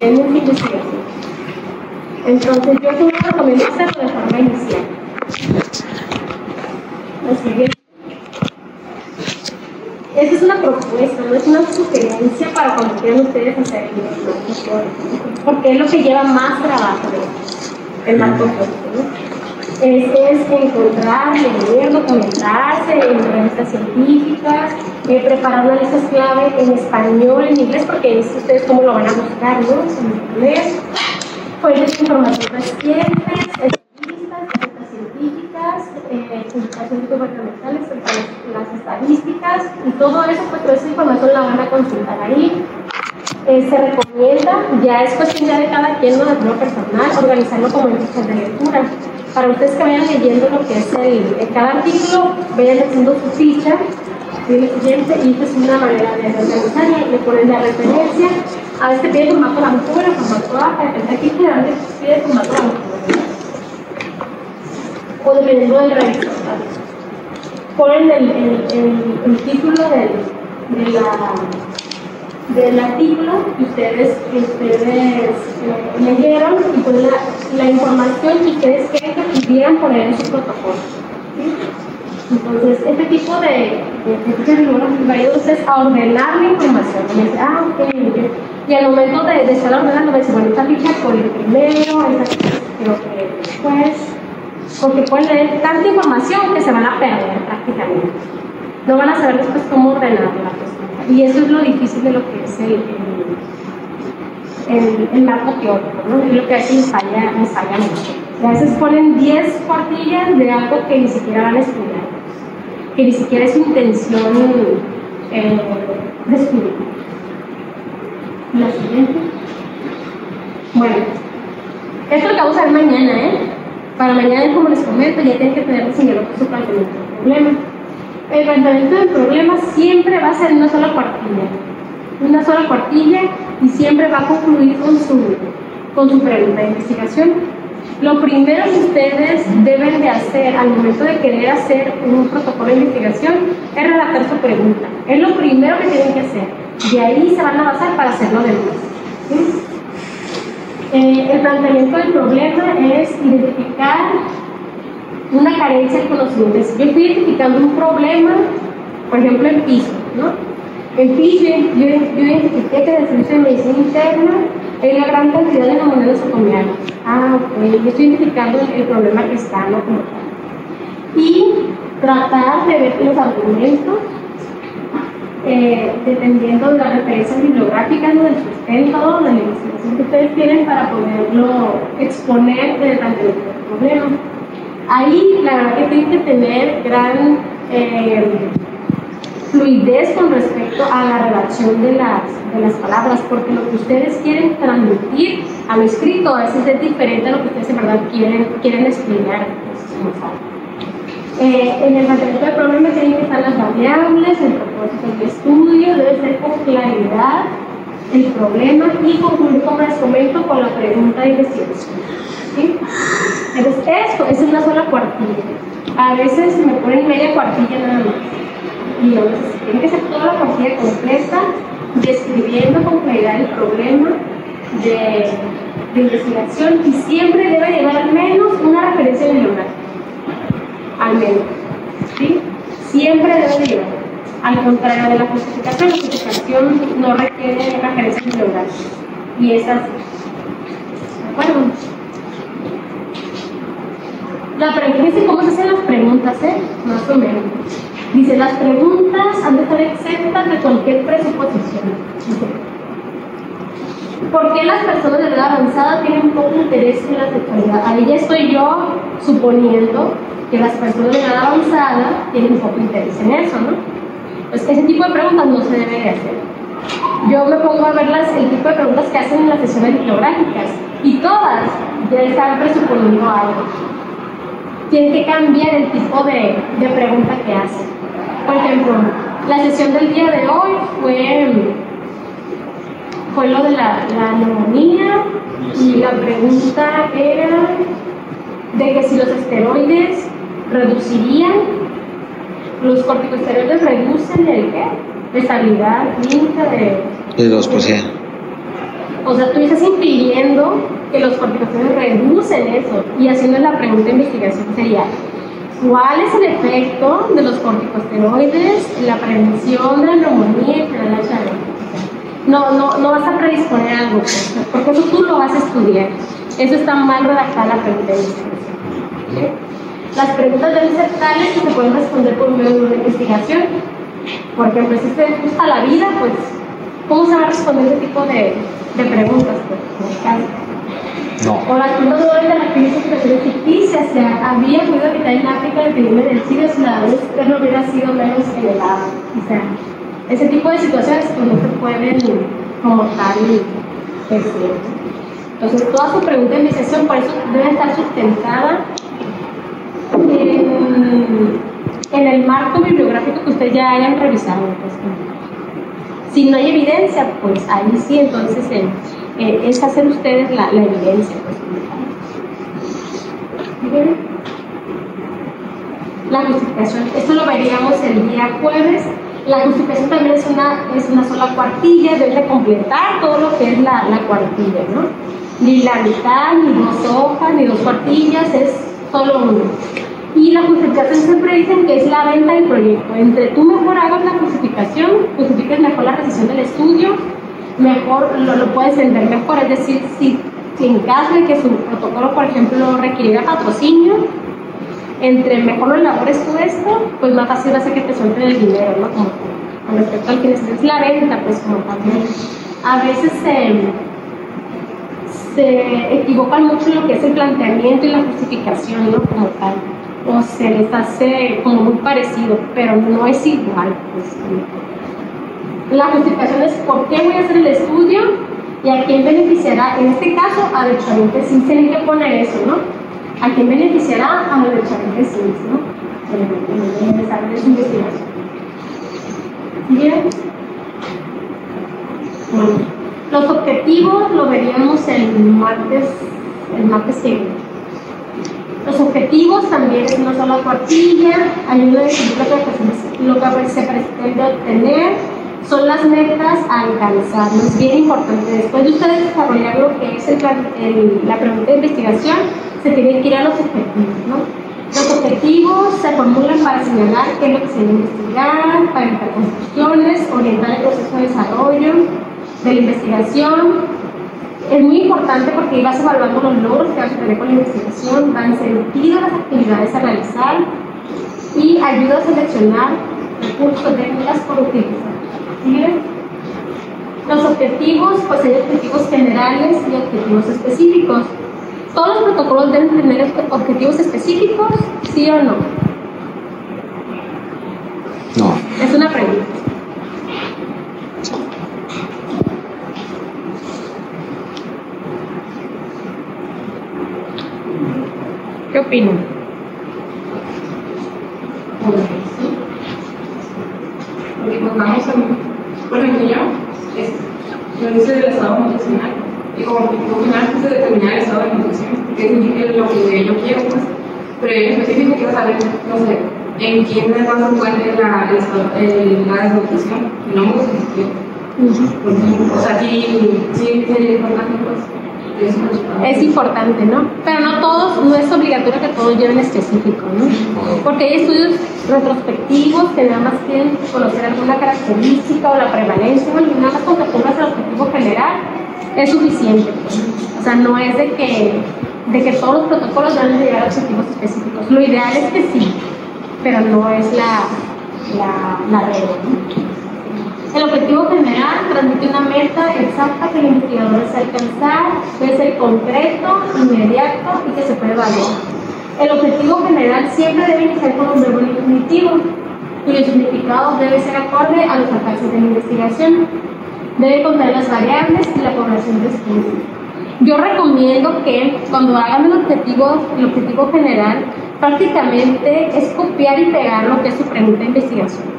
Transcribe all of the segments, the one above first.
en mucha investigación. Entonces, yo solo recomiendo hacerlo de forma inicial. La siguiente. Esta es una propuesta, no es una sugerencia para cuando quieran ustedes hacer el diagnóstico, porque es lo que lleva más trabajo el marco ¿no? Es, es encontrar, leer, documentarse en revistas científicas, eh, preparar una lista clave en español, en inglés, porque es ustedes cómo lo van a buscar, ¿no? En inglés, fuentes de información recientes, eh, publicaciones gubernamentales, las estadísticas y todo eso, pues toda esa información la van a consultar ahí. Eh, se recomienda, ya es cuestión ya de cada quien, no de forma personal, organizarlo como en fichas de lectura. Para ustedes que vayan leyendo lo que es el, cada artículo, vayan haciendo su ficha, el y esta es una manera de organizarla, le ponen la referencia, a veces pide formato la altura, formato baja, depende aquí generalmente pide formato la altura o dependiendo del revisor. Ponen el, el, el, título del, de la, del artículo que ustedes, ustedes eh, leyeron y ponen la, la, información que ustedes creen pudieran poner en su protocolo. Entonces, este tipo de, de, de va a ayudar a ordenar la información. Y ah, ok, Y al momento de, de estar ordenando, me dice, bueno, esta ficha por el primero, esta creo que después porque pueden leer tanta información que se van a perder prácticamente. No van a saber después cómo ordenar la cosa. Y eso es lo difícil de lo que es el, el, marco teórico, ¿no? Es lo que a veces les falla, mucho. a veces ponen 10 cuartillas de algo que ni siquiera van a estudiar, que ni siquiera es su intención eh, de estudio. La siguiente. Bueno, esto lo que vamos a ver mañana, ¿eh? Para mañana, como les comento, ya tienen que tener diseñado su planteamiento del problema. El planteamiento del problema siempre va a ser una sola cuartilla. Una sola cuartilla y siempre va a concluir con su, con su pregunta de investigación. Lo primero que ustedes deben de hacer al momento de querer hacer un protocolo de investigación es redactar su pregunta. Es lo primero que tienen que hacer. De ahí se van a basar para hacerlo de ¿sí? Eh, el planteamiento del problema es identificar una carencia de conocimientos. Yo estoy identificando un problema, por ejemplo, en piso, ¿no? En piso yo, identifiqué que en el servicio de medicina interna hay una gran cantidad de neumonías nosocomiales. Ah, ok, yo estoy identificando el, problema que está, ¿no? Como tal. Y tratar de ver los argumentos eh, dependiendo de las referencias bibliográficas, del sustento, de la investigación que ustedes tienen para poderlo exponer delante del problema. Ahí la verdad que tienen que tener gran eh, fluidez con respecto a la redacción de las, de las palabras, porque lo que ustedes quieren transmitir a lo escrito a veces es diferente a lo que ustedes en verdad quieren, quieren explicar. Eh, en el mantenimiento del problema tienen que estar las variables, el propósito del estudio, debe ser con claridad el problema y concluir, como les comento, con la pregunta de investigación. Entonces, esto es una sola cuartilla. A veces me ponen media cuartilla nada más. Y entonces, tiene que ser toda la cuartilla completa, describiendo con claridad el problema de, de investigación y siempre debe llevar al menos una referencia bibliográfica al menos. ¿sí? Siempre debe llevar. Al contrario de la justificación, la justificación no requiere referencia bibliográfica. Y es así. ¿De acuerdo? La pregunta cómo se hacen las preguntas, ¿eh? Más o menos. Dice, las preguntas han de estar exentas de cualquier presuposición. ¿Por qué las personas de edad avanzada tienen poco interés en la sexualidad? Ahí ya estoy yo suponiendo que las personas de edad avanzada tienen poco interés en eso, ¿no? Pues ese tipo de preguntas no se debe de hacer. Yo me pongo a ver las, el tipo de preguntas que hacen en las sesiones bibliográficas y todas ya están presuponiendo algo. Tienen que cambiar el tipo de, de pregunta que hacen. Por ejemplo, la sesión del día de hoy fue, fue lo de la, la neumonía y la pregunta era de que si los esteroides reducirían, los corticosteroides reducen el qué? La estabilidad clínica de... De los posee. O sea, tú estás impidiendo que los corticosteroides reducen eso. Y haciendo la pregunta de investigación sería, ¿cuál es el efecto de los corticosteroides en la prevención de la neumonía y de la no, no, no vas a predisponer algo, porque eso tú lo vas a estudiar. Eso está mal redactada la pregunta de investigación. Las preguntas deben ser tales que se pueden responder por medio de una investigación. Por ejemplo, si usted gusta la vida, pues, ¿cómo se va a responder ese tipo de, de preguntas? Pues, no. O las preguntas de la crisis situaciones ficticias, o sea, había podido evitar en África el epidemia del SIDA si la dosis no hubiera sido menos elevada. O sea, ese tipo de situaciones pues no se pueden como tal decir. Entonces, toda su pregunta de investigación, por eso debe estar sustentada en, en el marco bibliográfico que ustedes ya hayan revisado. Pues, si no hay evidencia, pues ahí sí, entonces eh, eh, es hacer ustedes la, evidencia. Pues, la justificación, esto lo veríamos el día jueves. La justificación también es una, es una sola cuartilla, debe completar todo lo que es la, la cuartilla, ¿no? Ni la mitad, ni dos hojas, ni dos cuartillas, es solo uno. Y la justificación siempre dicen que es la venta del proyecto. Entre tú mejor hagas la justificación, justifiques mejor la recesión del estudio, mejor lo, lo puedes vender mejor. Es decir, si, si en caso de que su protocolo, por ejemplo, requiera patrocinio, entre mejor lo elabores tú esto, pues más fácil va a ser que te suelten el dinero, ¿no? Como con respecto al que necesites la venta, pues como también. A veces se, se equivocan mucho lo que es el planteamiento y la justificación, ¿no? Como tal. O se les hace como muy parecido, pero no es igual. Pues, la justificación es por qué voy a hacer el estudio y a quién beneficiará. En este caso, a derechamente sí tienen que poner eso, ¿no? ¿A quién beneficiará? A los derechamente sí, ¿no? Desarrollo de su investigación. Bien. Bueno, los objetivos lo veríamos el martes, el martes siguiente. Los objetivos también es una sola cuartilla, ayuda a decidir lo que se pretende obtener, son las metas a alcanzar. Es bien importante. Después de ustedes desarrollar lo que es el, la pregunta de investigación, se tienen que ir a los objetivos. Los objetivos se formulan para señalar qué es lo que se debe investigar, para evitar confusiones, orientar el proceso de desarrollo de la investigación. Es muy importante porque vas evaluando los logros que vas a tener con la investigación, dan sentido a las actividades a realizar y ayuda a seleccionar recursos técnicas por utilizar. ¿Sí? Los objetivos, pues hay objetivos generales y objetivos específicos. ¿Todos los protocolos deben tener objetivos específicos? ¿Sí o no? No. Es una pregunta. ¿Qué opinan? Porque pues vamos a, por ejemplo, yo, es, yo hice del estado nutricional y como objetivo final quise determinar el estado de nutrición, que es lo que yo quiero, pues, pero en específico quiero saber, no sé, en quién más se encuentra la, el, el, la desnutrición, no me gusta O sea, sí, sí sería importante, pues. Es importante, ¿no? Pero no todos, no es obligatorio que todos lleven específico, ¿no? Porque hay estudios retrospectivos que nada más quieren conocer alguna característica o la prevalencia, y nada más con que pongas el objetivo general es suficiente. O sea, no es de que, de que todos los protocolos van a llegar a objetivos específicos. Lo ideal es que sí, pero no es la, la, la regla. El objetivo general transmite una meta exacta que el investigador desea alcanzar, debe ser concreto, inmediato y que se puede evaluar. El objetivo general siempre debe iniciar con un verbo infinitivo, cuyo significado debe ser acorde a los alcances de la investigación. Debe contener las variables y la población de estudio. Yo recomiendo que cuando hagan el objetivo, el objetivo general, prácticamente es copiar y pegar lo que es su pregunta de investigación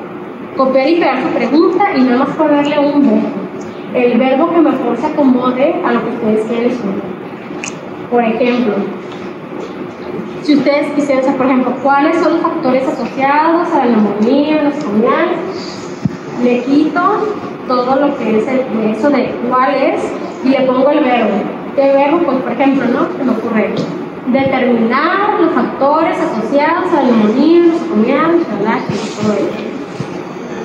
copiar y pegar su pregunta y no más ponerle un verbo. El verbo que mejor se acomode a lo que ustedes quieren. Por ejemplo, si ustedes quisieran saber, por ejemplo, cuáles son los factores asociados a la neumonía nosocomial, le quito todo lo que es el, eso de cuál es y le pongo el verbo. ¿Qué verbo? Pues, por ejemplo, ¿no? Se me ocurre determinar los factores asociados a la neumonía, nosocomial, y todo eso.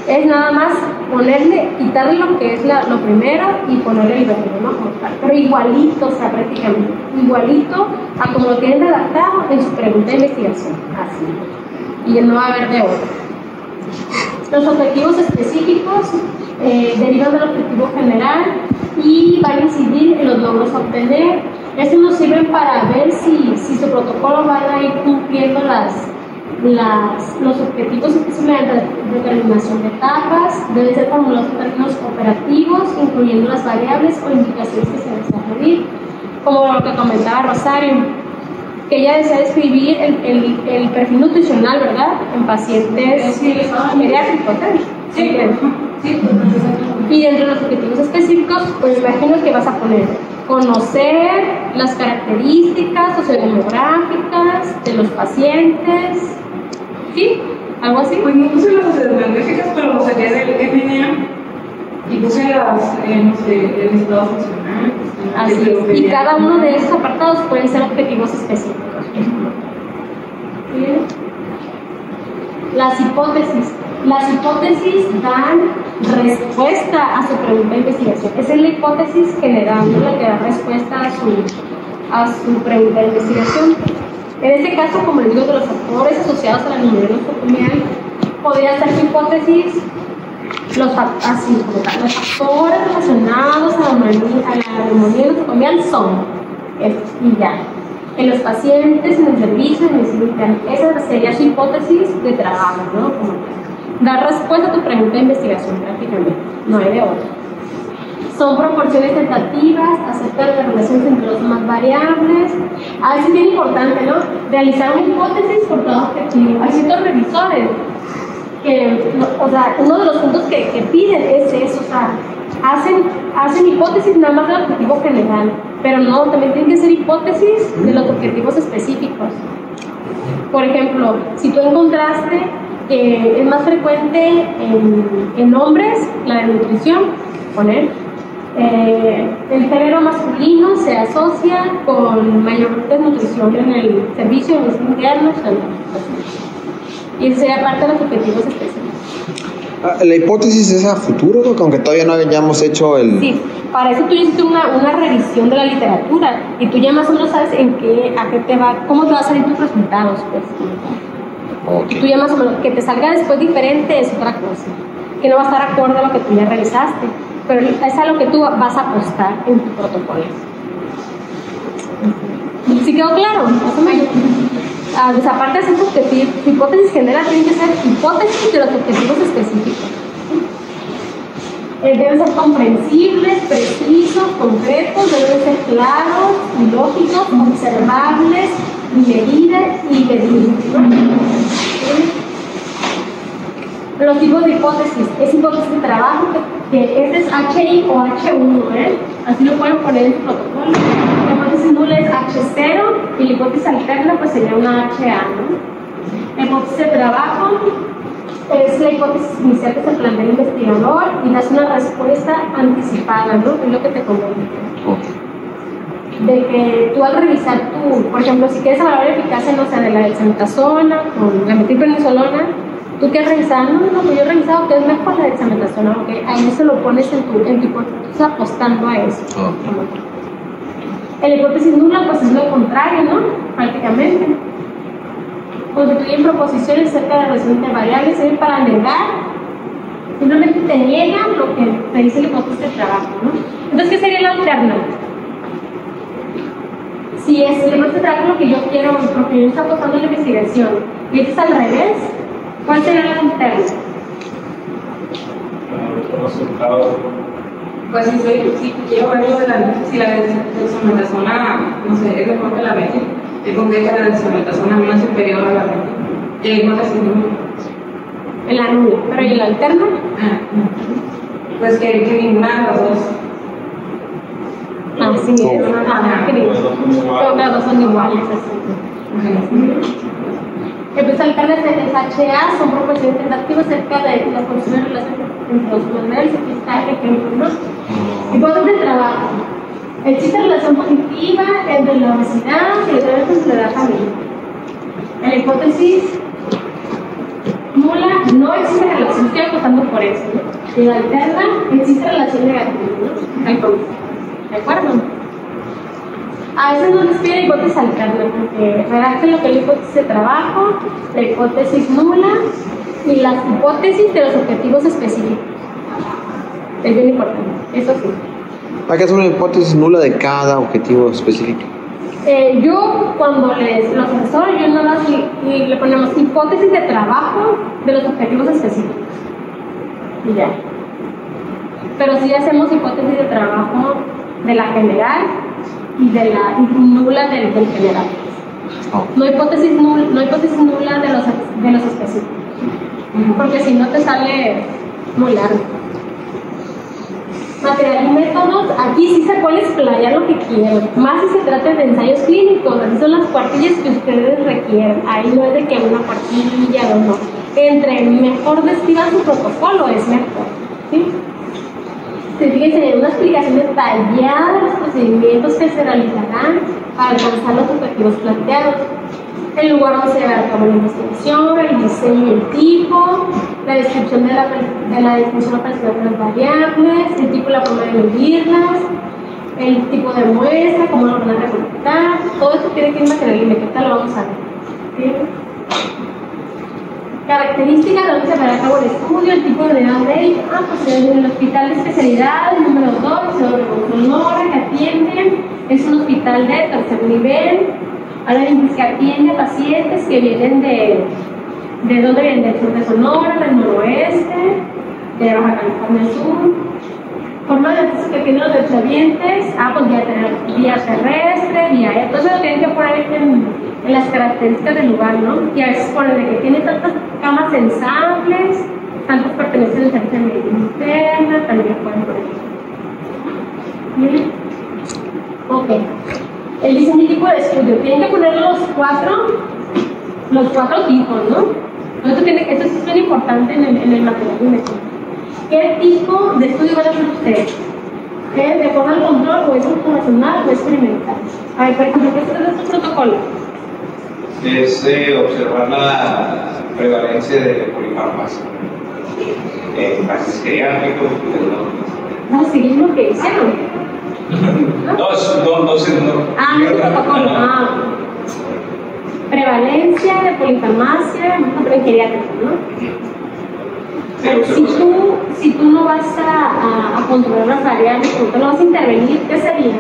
Es nada más ponerle, quitarle lo que es la, lo primero y ponerle el verbo, ¿no? Pero igualito, o sea, prácticamente, igualito a como lo tienen redactado en su pregunta de investigación, así. Y no va a haber de otro. Los objetivos específicos eh, derivan del objetivo general y van a incidir en los logros a obtener. Estos nos sirven para ver si, si su protocolo va a ir cumpliendo las, las, los objetivos mediante determinación de etapas, deben ser formulados en términos operativos, incluyendo las variables o indicaciones que se desean medir, como lo que comentaba Rosario que ella desea describir el, el, el, perfil nutricional, ¿verdad? En pacientes pediátricos. Sí, sí, y dentro de los objetivos específicos, pues imagino que vas a poner conocer las características sociodemográficas de los pacientes, ¿sí? ¿Algo así? Pues no puse las sociodemográficas, pero saqué del FNA y puse las, eh, no sé, el estado funcional. Así es. Y cada uno de esos apartados pueden ser objetivos específicos. ¿Bien? Las hipótesis. Las hipótesis dan respuesta a su pregunta de investigación. Esa es la hipótesis general, la que da respuesta a su, a su pregunta de investigación. En este caso, como les digo, de los factores asociados a la numerología podría ser su hipótesis los, así, los factores relacionados a la neumonía nosocomial son y ya. En los pacientes, en el servicio, en el interno. Esa sería su hipótesis de trabajo, ¿no? Dar respuesta a tu pregunta de investigación prácticamente, no hay de otra. Son proporciones tentativas, aceptar las relaciones entre los más variables. A veces es bien importante, ¿no? Realizar una hipótesis por todo objetivo. Hay ciertos revisores que, o sea, uno de los puntos que, que piden es eso, o sea, hacen, hacen hipótesis nada más del objetivo general, pero no, también tienen que ser hipótesis de los objetivos específicos. Por ejemplo, si tú encontraste que es más frecuente en, en hombres la nutrición, poner, eh, el género masculino se asocia con mayor desnutrición en el servicio de los internos, y ese sería parte de los objetivos específicos. Ah, la hipótesis es a futuro, aunque todavía no hayamos hecho el... Sí, para eso tú hiciste una, una revisión de la literatura y tú ya más o menos sabes en qué, a qué te va, cómo te van a salir tus resultados, pues. Y tú ya más o menos, que te salga después diferente es otra cosa, que no va a estar acorde a lo que tú ya revisaste, pero es a lo que tú vas a apostar en tu protocolo. ¿Sí quedó claro? Más o menos. Ah, pues aparte de ser hipótesis general, tiene que ser hipótesis de los objetivos específicos. Eh, deben ser comprensibles, precisos, concretos, deben ser claros, lógicos, observables, medibles y. Los tipos de hipótesis. Es hipótesis de trabajo que, este es HI o H1, ¿eh? Así lo pueden poner en el protocolo. La hipótesis nula es H0 y la hipótesis alterna pues sería una HA, ¿no? La hipótesis de trabajo es la hipótesis inicial que se plantea el investigador y das una respuesta anticipada, ¿no? Es lo que te comento. De que tú al revisar tu, por ejemplo, si quieres evaluar eficacia, no sé, de la dexametasona con la metilprednisolona, ¿Tú qué has revisado? No, no, pues yo he revisado que es mejor la dexametasona, ¿ok? Ahí eso lo pones en tu, en tu hipótesis, estás apostando a eso. El hipótesis nula, pues es lo contrario, ¿no? Prácticamente. Constituyen proposiciones acerca de la relación de variables, sirven para negar, simplemente te niegan lo que te dice la hipótesis de trabajo, ¿no? Entonces, ¿qué sería la alterna? Si es la hipótesis de trabajo lo que yo quiero, lo que yo estoy apostando en la investigación, y esto es al revés, ¿Cuál será la interna? Pues si, soy, si quiero verlo de la si la dexametasona, no sé, es mejor que la 20, tengo que la dexametasona no es superior a la 20. Y hay hipótesis nula. En la nula, pero ¿y la alterna? Ah, pues que, que ninguna de las dos. Sí, que ninguna. Las dos son iguales. Así. Entonces, alcaldes de HA son proporciones tentativas acerca de las condiciones relacionadas entre los modelos. Aquí está el ejemplo, ¿no? Hipótesis de trabajo. Existe relación positiva entre la obesidad y la enfermedad familiar. En la hipótesis nula no existe relación, estoy apostando por eso. ¿no? En la alterna existe relación negativa. ¿no? ¿De acuerdo? A veces no les pide hipótesis alterna porque redacten lo que es la hipótesis de trabajo, la hipótesis nula y las hipótesis de los objetivos específicos. Es bien importante, eso sí. Hay que hacer una hipótesis nula de cada objetivo específico. Eh, yo cuando les los asesoro, yo no las y le ponemos hipótesis de trabajo de los objetivos específicos. Y ya. Pero sí hacemos hipótesis de trabajo de la general y de la y nula del, del general. No hipótesis nula, no hipótesis nula de los, de los específicos. Porque si no te sale muy largo. Material y métodos, aquí sí se puede explayar lo que quieran, más si se trata de ensayos clínicos, así son las cuartillas que ustedes requieren, ahí no es de que una cuartilla o no, entre mejor describan su protocolo es mejor. Se fíjense en una explicación detallada de los procedimientos que se realizarán para alcanzar los objetivos planteados el lugar donde se llevará a cabo la investigación, el diseño y el tipo, la descripción de la, de la definición de las variables, el tipo y la forma de medirlas, el tipo de muestra, cómo lo van a recolectar, todo eso tiene que ir material y tal lo vamos a ver. ¿sí? Características de donde se llevará a cabo el estudio, el tipo de unidad médica, ah, pues en el hospital de especialidad, número 2, se Sonora, que atiende, es un hospital de tercer nivel, Ahora que atiende pacientes que vienen de, ¿de dónde vienen? Del sur de Sonora, del noroeste, de Baja California Sur. Forma de acceso que tienen los derechohabientes, ah, pues vía, vía terrestre, vía eso lo tienen que poner en, en, las características del lugar, ¿no? Y a veces ponen de que tiene tantas camas sensables, tantos pertenecen al servicio de medicina interna, también pueden poner. ¿Bien? Ok el diseño tipo de estudio. Tienen que poner los cuatro, los cuatro tipos, ¿no? Esto, tiene, esto es muy importante en el, en el material de investigación. ¿Qué tipo de estudio van a hacer ustedes? ¿Es de forma de control o es observacional o experimental? A ver, por ejemplo, ¿qué es este protocolo? Es eh, observar la prevalencia de polifarmacia. Eh, pacientes geriátricos, ¿No a seguir lo que hicieron? No, no, sé, no. Ah, no protocolo. Ah. Prevalencia de polifarmacia, no geriátrica, ¿no? Si tú, si tú no vas a, a, a controlar las variables, tú no vas a intervenir, ¿qué sería?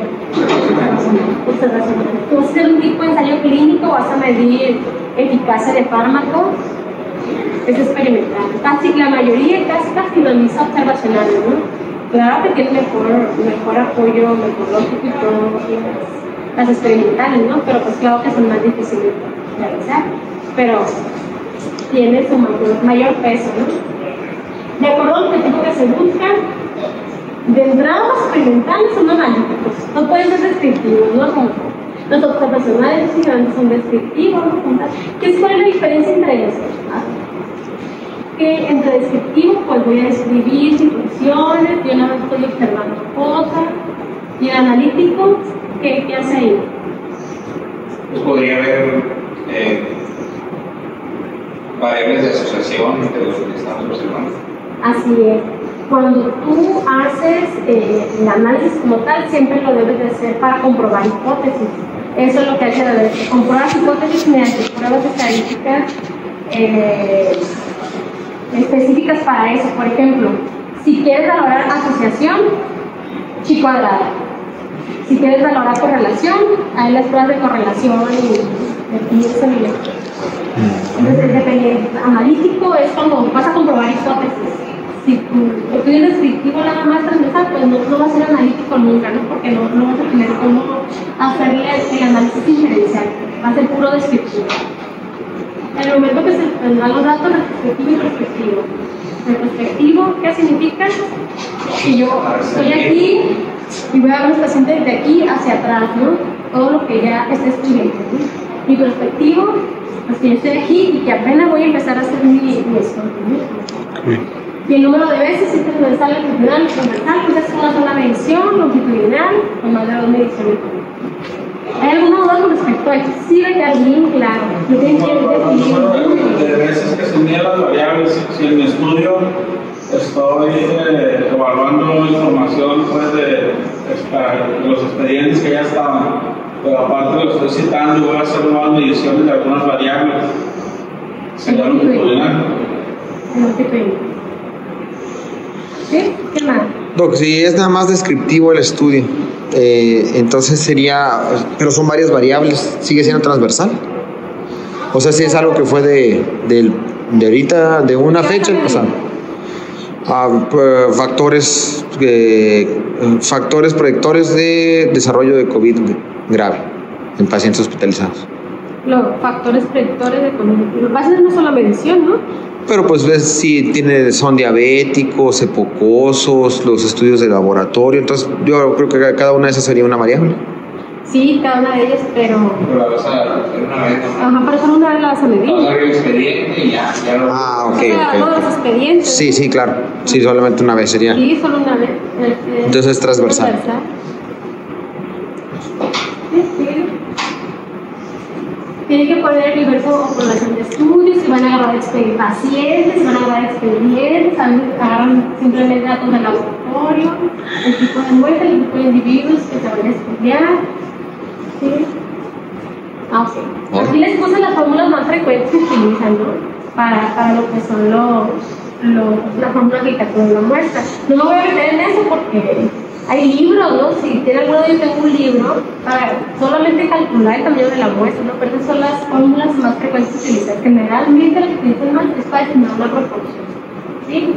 Observacional. Tú vas a hacer un tipo de ensayo clínico, vas a medir eficacia de fármacos, es experimental. Casi la mayoría, casi casi lo mismo observacional, ¿no? Claro que tiene mejor, mejor apoyo metodológico y todo, y las, experimentales, ¿no? Pero pues claro que son más difíciles de realizar, pero tiene su mayor, mayor peso, ¿no? De acuerdo al objetivo que se busca, de entrada los experimentales son analíticos, no pueden ser descriptivos, ¿no? Como los observacionales son descriptivos, ¿no? ¿Qué es cuál es la diferencia entre ellos? que entre descriptivo pues voy a describir situaciones, yo más estoy observando cosas, y el analítico, ¿qué, hace ahí? Pues podría haber eh, variables de asociación entre los que estamos observando. Así es. Cuando tú haces eh, el análisis como tal, siempre lo debes de hacer para comprobar hipótesis. Eso es lo que hace la comprobar hipótesis mediante pruebas estadísticas eh, específicas para eso. Por ejemplo, si quieres valorar asociación, chi cuadrada. Si quieres valorar correlación, hay las pruebas de correlación y, y eso Entonces, dependiente. Analítico es cuando vas a comprobar hipótesis. Si tu estudio descriptivo nada más transversal, pues no, no va a ser analítico nunca, ¿no? Porque no, no vas a tener cómo hacerle el análisis diferencial. Va a ser puro descriptivo. En el momento que se tendrán los datos retrospectivo y prospectivo. Retrospectivo, ¿qué significa? Que yo estoy aquí y voy a ver los pacientes de aquí hacia atrás, ¿no? Todo lo que ya está. ¿no? Y prospectivo, pues que yo estoy aquí y que apenas voy a empezar a hacer mi, mi estudio. Y el número de veces es transversal, longitudinal, transversal, pues es una sola medición longitudinal con más de dos mediciones. ¿Hay alguna duda con respecto a esto? Sí, de que bien claro. No tienen que número de veces que se unían las variables, si en mi estudio estoy eh, evaluando información pues, de, de los expedientes que ya estaban, pero aparte lo estoy citando y voy a hacer nuevas mediciones de algunas variables. Sería longitudinal. ¿Sí? ¿Qué más? Doc, si es nada más descriptivo el estudio, eh, entonces sería, pero son varias variables, sigue siendo transversal. O sea, si es algo que fue de, del- de ahorita, de una fecha al pasado. Ah, factores, eh, factores predictores de desarrollo de COVID grave en pacientes hospitalizados. Los factores predictores de conducta. Va a ser una sola medición, ¿no? Pero pues ves si tiene, son diabéticos, epocosos, los estudios de laboratorio. Entonces yo creo que cada una de esas sería una variable. Sí, cada una de ellas, pero. Pero la vas a hacer una vez. Ajá, pero solo una vez la vas a medir. Vamos a ver el expediente y ya, ya lo. Ah, ok, agarrar todos los expedientes. Sí, sí, claro. Sí, solamente una vez sería. Sí, solo una vez. Este, Entonces es transversal. Sí, sí. Tiene que poner el universo o población de estudios, si van a expedi- pacientes, si van a agarrar expedientes, agarran simplemente datos del laboratorio, el tipo de muestra, el tipo de individuos que se van a estudiar. ¿Sí? Ah, ok. Aquí les puse las fórmulas más frecuentes que utilizan, ¿no? Para, para lo que son los, los, la fórmula que calcula la muestra. No me voy a meter en eso porque hay libros. Si tiene alguno, yo tengo un libro para solamente calcular el tamaño de la muestra, ¿no? Pero esas son las fórmulas más frecuentes utilizan. Generalmente lo que utilizan más es para determinar una proporción, ¿sí?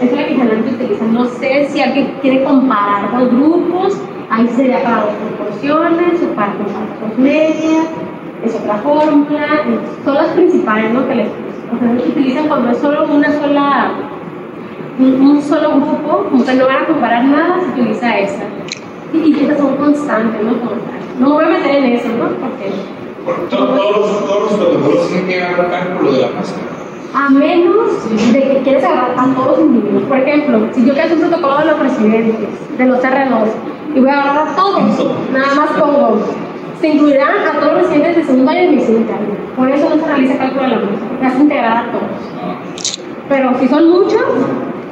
Es la que generalmente utilizan. No sé si alguien quiere comparar dos grupos, ahí sería para dos proporciones o para dos medias, es otra fórmula, son las principales, ¿no? Que les utilizan cuando es solo una sola un, un solo grupo, como que no van a comparar nada, se utiliza esa. Y, estas son constantes, ¿no? Tal. No me voy a meter en eso, ¿no? Porque Por to- todos, los, todos los protocolos tienen que un cálculo de la máscara. a menos de que quieres agarrar a todos los individuos. Por ejemplo, si yo quiero hacer un protocolo de los residentes, de los R2, y voy a agarrar a todos, nada más pongo, se incluirán a todos los residentes de segundo año y medicina. Por eso no se realiza cálculo de la muestra, porque vas a integrar a todos. Pero si son muchos,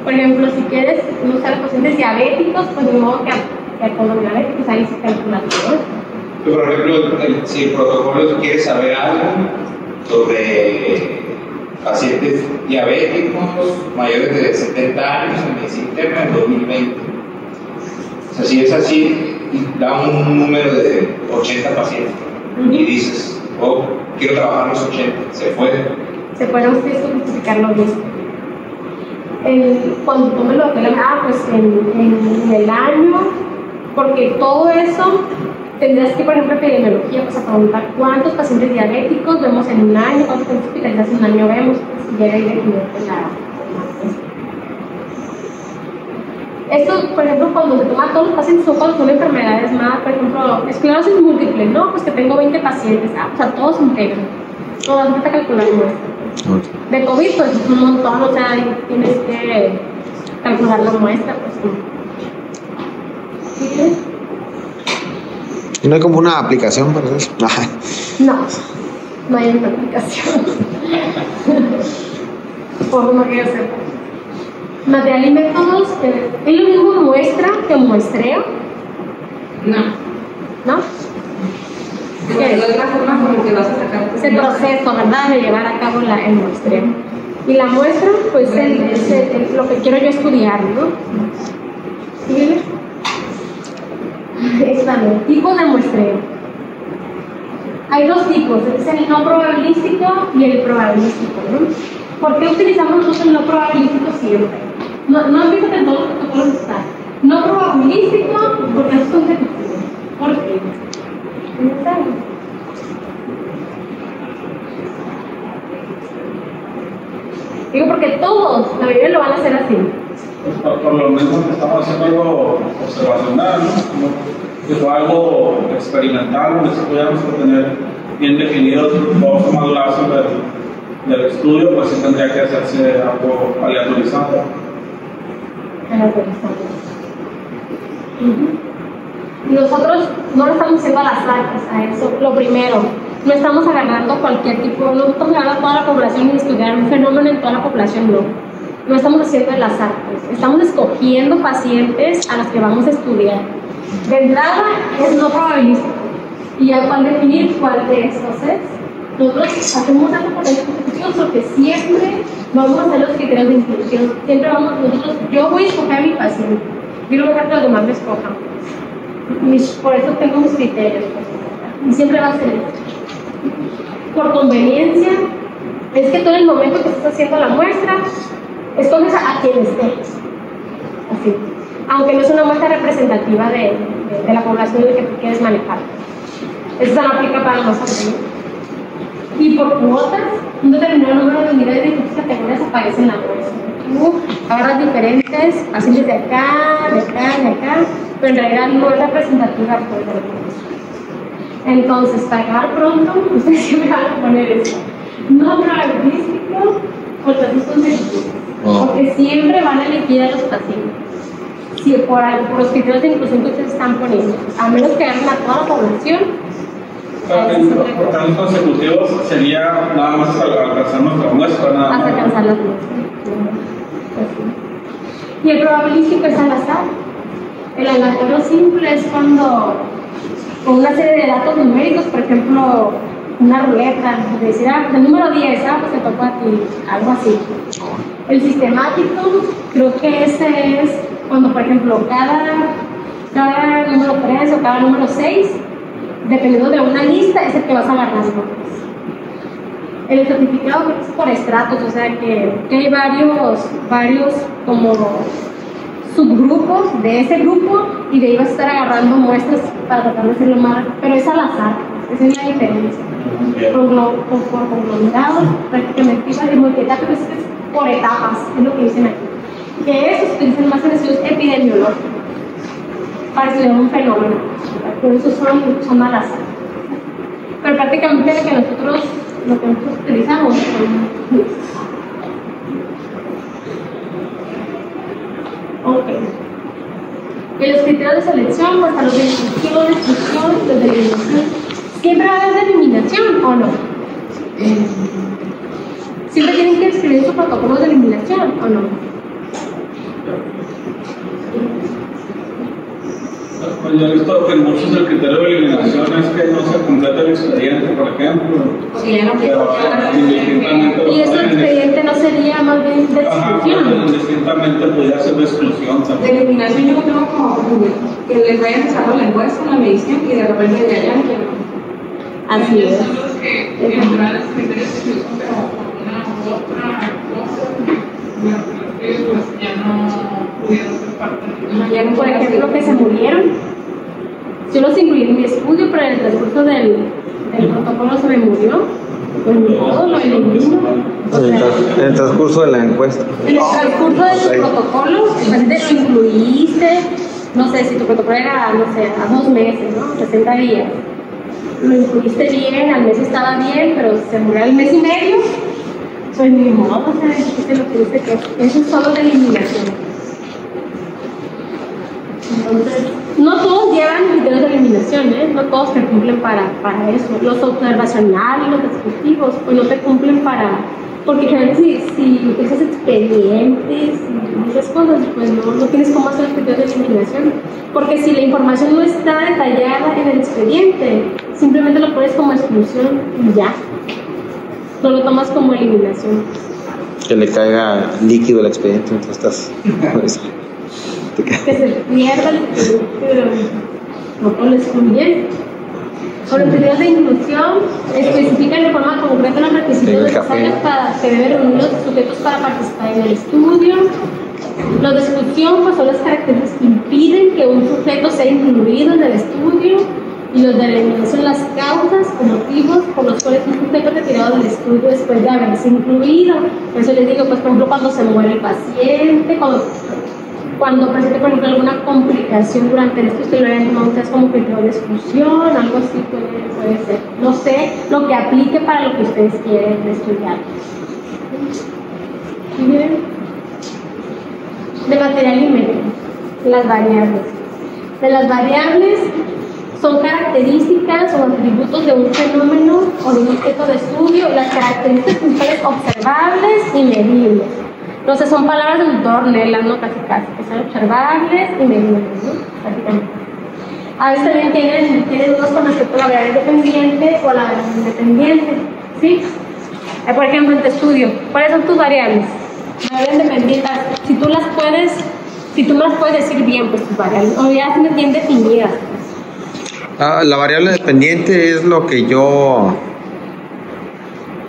por ejemplo, si quieres usar pacientes diabéticos, pues de modo que a, todos los diabéticos ahí se calcula todo. Por ejemplo, si el protocolo quiere saber algo sobre pacientes diabéticos mayores de 70 años en medicina interna en 2020. O sea, si es así, da un número de 80 pacientes y dices, oh, quiero trabajar los 80, se puede. se puede usted justificar lo mismo. Cuando tome lo que le ah, pues en, el año, porque todo eso tendrás que, por ejemplo, epidemiología, pues a preguntar cuántos pacientes diabéticos vemos en un año, cuántos pacientes hospitalizados en un año vemos, pues llega y definir pues, la. Esto, por ejemplo, cuando se toma a todos los pacientes son cuando son enfermedades más, por ejemplo, esclerosis múltiple, ¿no? Pues que tengo 20 pacientes, ah, o sea, todos integran. No hace falta De COVID, pues es un montón, o sea, tienes que calcular la muestra, pues sí. ¿Y no hay como una aplicación para eso? No, no hay una aplicación. Por lo que yo sepa. Material y métodos, eh, es lo mismo muestra que muestreo, No. ¿no? Porque no es forma como que vas a sacar. Es el proceso, ¿verdad?, de llevar a cabo la, el muestreo. Y la muestra, pues el- es el- es lo que quiero yo estudiar, ¿no? ¿Sí? Está bien. Tipos de muestreo. Hay dos tipos, es el no probabilístico y el probabilístico, ¿no? ¿Por qué utilizamos nosotros el no probabilístico siempre? No, no empiezo que en todos los protocolos está. No probabilístico porque es consecutivo. ¿Por qué? Digo porque todos, la mayoría lo van a hacer así. Pues por, lo menos que estamos haciendo algo observacional, ¿no? Como algo experimental, donde pudiéramos tener bien definidos los formas lazos del, del estudio, pues sí tendría que hacerse algo aleatorizado. en las revisiones. Nosotros no lo estamos haciendo a las artes a eso. Lo primero, no estamos agarrando cualquier tipo, no estamos agarrando a toda la población y estudiar un fenómeno en toda la población, no. No estamos haciendo las artes. Estamos escogiendo pacientes a los que vamos a estudiar. De entrada es no probabilístico. Y ya cuál definir cuál de estos es. Nosotros hacemos algo por ejecutivos porque siempre vamos a hacer los criterios de inclusión. Siempre vamos, nosotros, yo voy a escoger a mi paciente. Yo dejar que los demás me escojan. Por eso tengo mis criterios. y siempre va a ser. Por conveniencia, es que tú en el momento que estás haciendo la muestra, escoges a, a quien esté. Así. Aunque no es una muestra representativa de, la población de que tú quieres manejar. Eso no aplica para nosotros. ¿no? Y por cuotas, un determinado número de unidades de diferentes categorías aparecen en la muestra. Tú agarras diferentes pacientes de acá, de acá, de acá, pero en realidad no es representativa de la población. Entonces, para acabar pronto, ustedes siempre van a poner eso. No probabilístico statistical significance, Oh. Porque siempre van a elegir a los pacientes. Si por, por los criterios de inclusión que ustedes están poniendo, a menos que hagan a toda la población, Por casos consecutivos sería nada más al- alcanzar nuestra muestra, nada hasta más. alcanzar las muestras. Y el probabilístico es al azar. El aleatorio simple es cuando, con una serie de datos numéricos, por ejemplo, una ruleta, de decir, ah, pues el número 10, ah, pues te tocó a ti, algo así. El sistemático, creo que ese es cuando, por ejemplo, cada, cada número 3 o cada número 6, dependiendo de una lista, es el que vas agarrando. El certificado creo que es por estratos, o sea que, que hay varios, varios como subgrupos de ese grupo y de ahí vas a estar agarrando muestras para tratar de hacerlo más, pero es al azar, esa es la diferencia. Por conglomerados, prácticamente y pues es por etapas, es lo que dicen aquí. Que eso se utilizan más en estudios epidemiológicos, para estudiar un fenómeno, por eso son, son al azar. Pero prácticamente lo que nosotros, lo que nosotros utilizamos son Ok. Y los criterios de selección, pues a los de inclusión, exclusión, los de eliminación. ¿Siempre va a haber de eliminación o no? ¿Siempre tienen que escribir sus protocolos de eliminación o no? Pues yo he visto que en muchos el criterio de eliminación es que no se completa el expediente, por ejemplo. Porque ya no Pero Y ese expediente no sería más bien de Ajá, exclusión. indistintamente podría ser de exclusión De también. eliminación yo tengo como que les vayan echando la encuesta, la medición y de repente de allá que no. Así es. Son los que entran los criterios de exclusión, pero por una u otra cosa, bueno, pues ya no pudieron de Ya, Por ejemplo, que se murieron. Yo los incluí en mi estudio, pero en el transcurso del, del protocolo se me murió. Pues ni modo, lo elimino. O En el, sea, tras- en el transcurso de la encuesta. en el transcurso del protocolo, el paciente lo incluiste, no sé, si tu protocolo era, no sé, a dos meses, ¿no? 60 días. Lo incluiste bien, al mes estaba bien, pero se murió al mes y medio. Pues ni modo, o sea, dijiste lo que dice que eso es solo de eliminación. Entonces, no todos llevan criterios de eliminación, ¿eh? no todos te cumplen para, para eso. Los observacionales, los descriptivos, pues no te cumplen para. Porque generalmente si, si utilizas expedientes y esas cosas, pues no, no tienes cómo hacer los criterios de eliminación. Porque si la información no está detallada en el expediente, simplemente lo pones como exclusión y ya. No lo tomas como eliminación. Que le caiga líquido al expediente mientras estás. Te queda- que se pierda el pero no. Por los criterios de inclusión, especifican de forma concreta los requisitos necesarios para que deben reunir los sujetos para participar en el estudio. Los de exclusión pues, son las características que impiden que un sujeto sea incluido en el estudio y los de eliminación las causas o motivos por los cuales un sujeto es retirado del estudio después de haberse incluido. Por eso les digo, pues por ejemplo, cuando se muere el paciente, cuando cuando presente, por ejemplo, alguna complicación durante el estudio, lo hayan tomado ustedes como exclusión, algo así puede, ser. No sé lo que aplique para lo que ustedes quieren estudiar. ¿Sí bien? de material y medio, las variables. De las variables son características o atributos de un fenómeno o de un objeto de estudio, las características principales observables y medibles. Entonces son palabras del Dornell, ¿no? Casi casi, que son observables y medibles, ¿no? A veces también tienen, tienen dudas con respecto a la variable dependiente o la variable independiente, ¿sí? Eh, por ejemplo, en tu estudio, ¿cuáles son tus variables? Variables dependientes, si tú las puedes, si tú me las puedes decir bien, pues tus variables, o ya tienes bien definidas. Ah, la variable dependiente es lo que yo.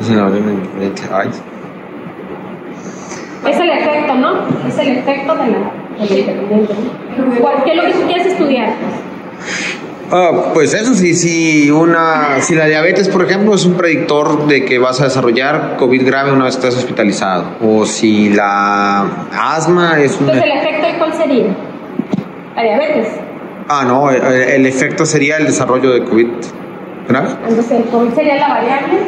Es la variable dependiente. Ay. Es el efecto, ¿no? Es el efecto de la, de la independiente, ¿no? ¿Cuál- ¿Qué es lo que tú quieres estudiar? Ah, pues eso sí, si una, si la diabetes, por ejemplo, es un predictor de que vas a desarrollar COVID grave una vez que estés hospitalizado, o si la asma es un, Entonces, ¿el efecto de cuál sería? La diabetes. ah no, el, el efecto sería el desarrollo de COVID grave, Entonces, el COVID sería la variable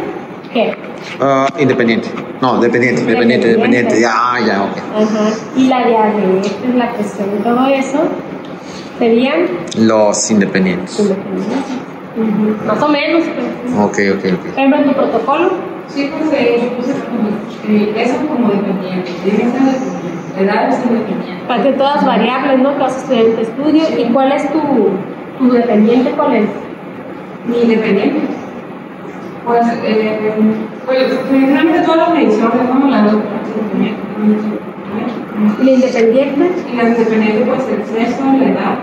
¿qué? Ah, independiente, no, dependiente, dependiente, dependiente, ya, ya, ok. Ajá. Y la diabetes, la presión y todo eso serían Los independientes. independientes. Ujú. Más o menos. pues. Ok, ok, ok. Ejemplo, en tu protocolo, Sí, pues eh, yo puse como, eh, eso como dependiente, dependiente, edad es independiente. para que todas variables, ¿no? Que vas a estudiar en tu estudio. ¿Y cuál es tu, tu dependiente? ¿Cuál es? Ni independiente. Pues, eh, pues generalmente todas las mediciones, ¿no? Las dos partes independientes. ¿Y la independiente? Y las independientes, pues el sexo, la edad.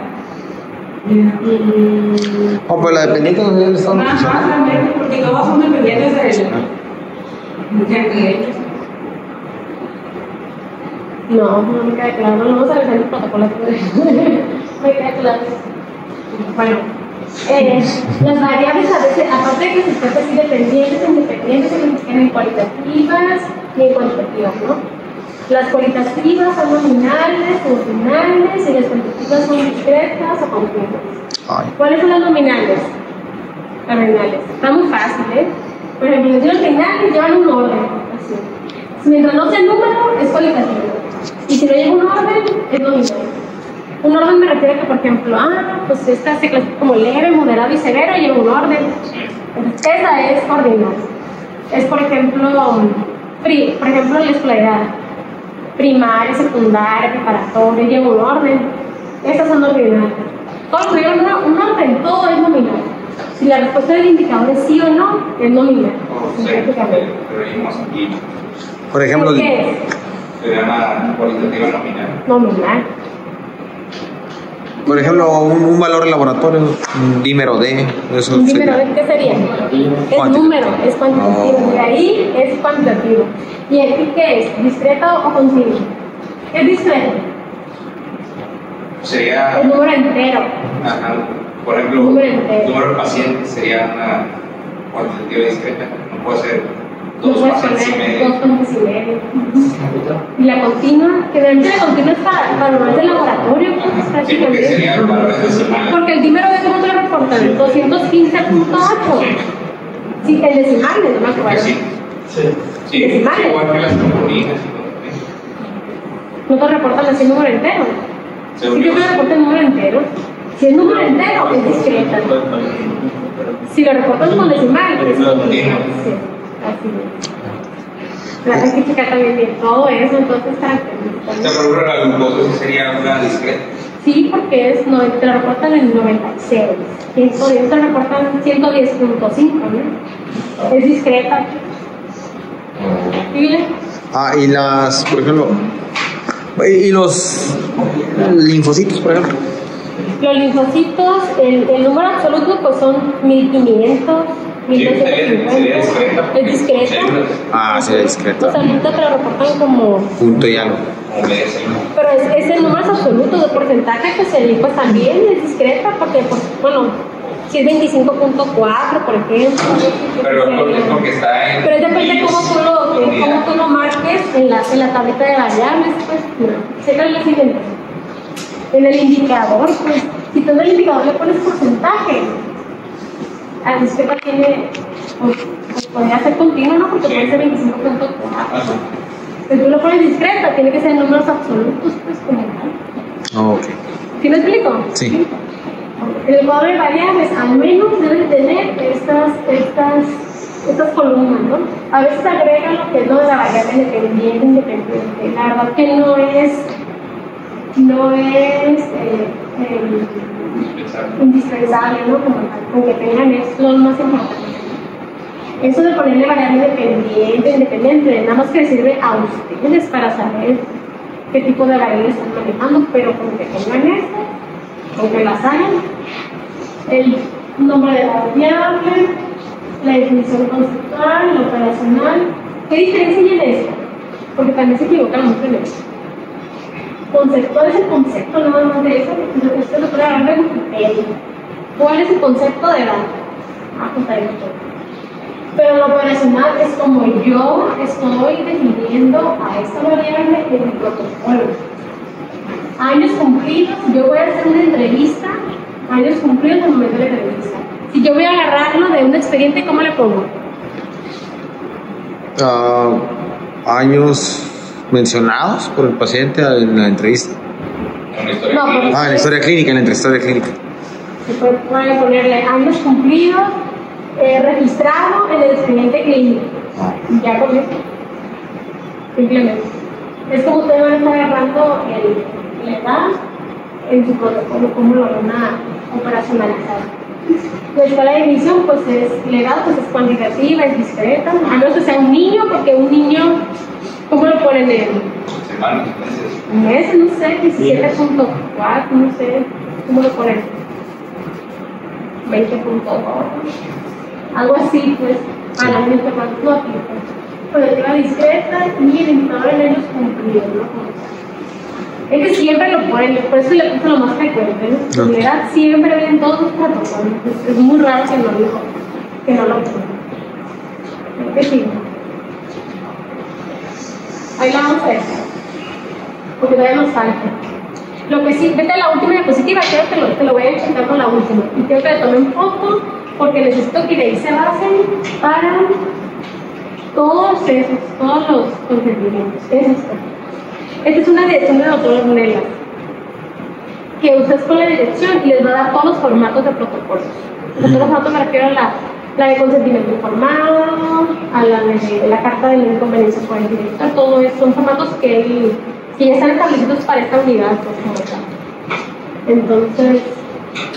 Mm, Oh, pues la dependiente no debe estar Ajá, realmente, porque todas son dependientes de ellos. No, no me queda claro. No vamos a revisar el protocolo. me queda claro. Bueno, eh, las variables a veces, aparte de que se trata de dependientes, independientes, en cualitativas y en cuantitativas, ¿no? Las cualitativas son nominales, ordinales, y las cuantitativas son discretas o. Ay. ¿Cuáles son las nominales? Las nominales. Está muy fácil, ¿eh? Por ejemplo, los nominales llevan un orden. Así. Mientras no sea número, es cualitativo. Y si no lleva un orden, es nominal. Un orden me refiero a que, por ejemplo, ah, pues esta se clasifica como leve, moderado y severo, lleva un orden. Esa es ordinal. Es, por ejemplo, pri- por ejemplo, la escolaridad. Primaria, secundaria, preparatoria, lleva un orden. Esas son ordinales. Todo lo que lleva un, un orden, todo es nominal. Si la respuesta del indicador es sí o no, es nominal. Por ejemplo, ¿Qué es? sería una cualitativa nominal. Nominal. Por ejemplo, un, un valor en laboratorio, un dímero D, eso ¿Un número sería. de qué sería? Es Cuantitativo. número, es cuantitativo. Oh. De ahí es cuantitativo. ¿Y aquí qué es? ¿Discreto o continuo? ¿Qué es discreto? Sería, El número entero. ajá, por ejemplo, Número entero. número de pacientes sería una cuantitativa discreta. No puede ser dos puedes pacientes y medio. dos pacientes y medio. Y la continua, que realmente la continua es para, para los del laboratorio, pues, Sí, porque prácticamente. sería valores decimales. Porque el dímero de cómo te lo reportan, 215.8. Sí, el decimal, no me acuerdo. Sí, sí, es Decimales. igual que las tromboninas. No te reportan así el número entero. Si Según yo me reporta el número entero, si el número entero es discreta. Si lo reportas con decimal, es continua. Sí, así es. La rectificar también bien todo eso, entonces Esta características. por ejemplo, la glucosa sería una discreta. Sí, porque es, no, te lo reportan en 96. 110 te reportan 110.5, ¿no? Es discreta. Ah, y las, por ejemplo, y y los linfocitos, por ejemplo. Los linfocitos, el, el número absoluto pues son 1500, Sí, sería, sería 1250. discreta. Es discreta. Células, Ah, sí, Los discreto. absolutos te lo reportan como. Punto y algo. Pero es, es el número absoluto de porcentaje, pues el pues también es discreta, porque, pues, bueno, si es 25.4, por ejemplo. Pero es porque- es porque está en. Pero es depende de cómo tú lo, de cómo tú lo marques en la, en la tableta de variables, pues, no. Checa siguiente. En el indicador, pues, si tú en el indicador le pones porcentaje, a la izquierda tiene, pues, pues podría ser continuo, ¿no? Porque Sí. puede ser 25.4. Ajá. Si tú lo pones discreta, tiene que ser en números absolutos, pues como tal. Ah, ok. ¿Sí me explico? Sí. El cuadro de variables al menos debe tener estas, estas, estas columnas, ¿no? A veces agrega lo que es lo de la variable independiente, independiente. La verdad que no es, no es eh, eh, indispensable, ¿no? Como aunque tengan es lo más importante. Eso de ponerle variable independiente, independiente, nada más que sirve a ustedes para saber qué tipo de variables están manejando, pero con que tengan esto, con que las hagan, el nombre de la variable, la definición conceptual, la operacional, ¿qué diferencia hay en esto? Porque también se equivocan mucho en. Conceptual es el concepto nada más de eso, porque lo puede agarrar de Wikipedia. ¿Cuál es el concepto de la? Ah, pues ahí está. Pero lo operacional es como yo estoy definiendo a esta variable en mi protocolo. Años cumplidos, yo voy a hacer una entrevista, años cumplidos en el momento de la entrevista. Si yo voy a agarrarlo de un expediente, ¿cómo le pongo? Ah, años mencionados por el paciente en la entrevista. No, Ah, en la historia clínica, en la entre- historia clínica. Se puede, ponerle años cumplidos, eh, registrado en el expediente clínico. Ah, Ya con eso. Simplemente. Es como ustedes van a estar agarrando el, la edad en su protocolo, cómo lo van a operacionalizar. La escala de emisión, pues es la edad, pues es cuantitativa, es discreta, a menos que sea un niño, porque un niño, ¿cómo lo ponen en Semanas, meses. meses? No sé, 17.4, no sé, ¿cómo lo ponen? 20.2, algo así, pues, al año que más no. Relativa discreta y el indicador en años cumplidos, ¿no? Es que siempre lo ponen, por eso le puse lo más frecuente, ¿no? Ok. En edad siempre ven todos los protocolos, es, muy raro que no lo, que no lo pongan. Creo que sí. A dejar, porque todavía nos falta. Lo que sí, vete a la última diapositiva, quiero que lo, que lo voy a intentar con la última. Y quiero que le un poco, porque necesito que de ahí se basen para todos esos, todos los consentimientos. Es esto. Esta es una dirección del doctor Ornella, que ustedes con la dirección y les va a dar todos los formatos de protocolos. Todos los formatos me refiero a la, la de consentimiento informado, a la de la carta de la inconveniencia por el director, todo eso son formatos que, que ya están establecidos para esta unidad, pues. Entonces,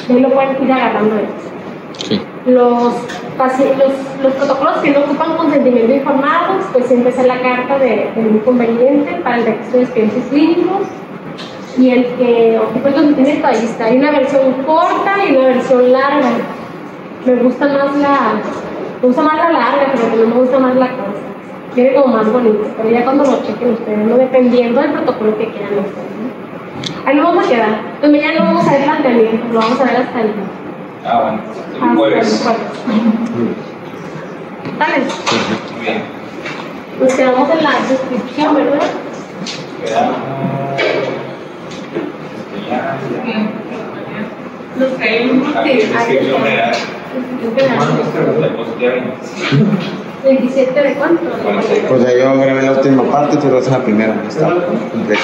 de ahí lo pueden ir agarrando esto sí. los, los, los protocolos que no ocupan consentimiento informado, pues siempre es la carta de, del inconveniente para el registro de expedientes clínicos. Y el que ocupa el consentimiento, ahí está. Hay una versión corta y una versión larga. Me gusta más la, me gusta más la larga, pero que no me gusta más la corta. Viene como más bonito, pero ya cuando lo chequen ustedes, ¿no? dependiendo del protocolo que quieran ustedes. ¿no? Ahí lo vamos a quedar. Entonces ya no vamos a ver el planteamiento, lo vamos a ver hasta el Ah, bueno. hasta El el jueves. Dale. Bien. Nos quedamos en la descripción, ¿verdad? Quedamos. Este, ya, ya. Nos general. Descripción Tenemos ya 27 de cuánto? Pues ya yo grabé la última parte, tú grabas la primera. Está completa.